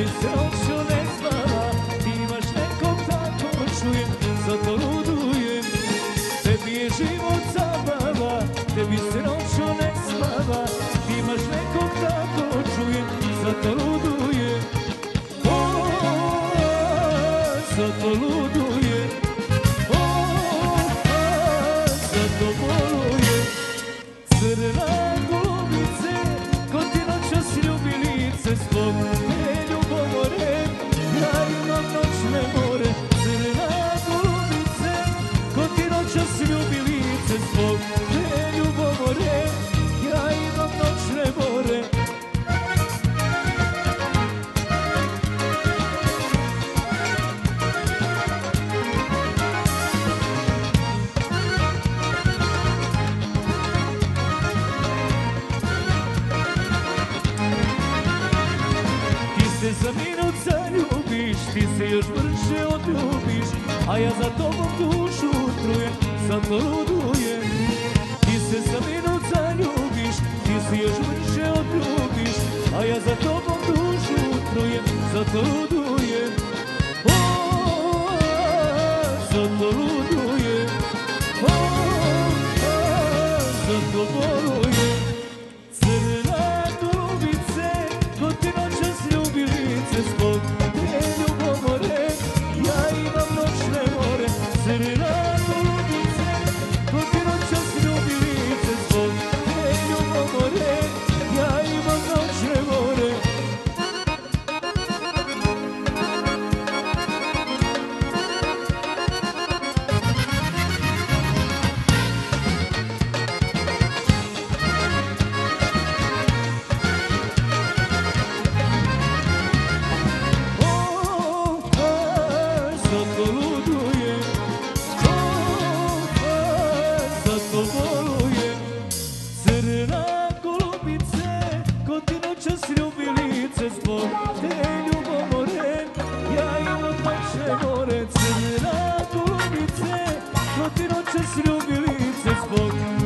Tebi se noću ne Ti imaš nekog tako čujem Zato ludujem Tebi je život zabava Tebi se noću ne Zato ludujem O, O, živiš Ti se još brže odljubiš A ja za tobom dušu trujem Sad ludujem Ti se sa minut zaljubiš Ti se još brže odljubiš A ja za tobom dušu trujem Sad ludujem o, Sad ludujem o, ludujem na golubice, ko ti noćas ljubilice zbog te ljubomore, ja imam paše more. Crna golubice, ko ti noćas ljubilice zbog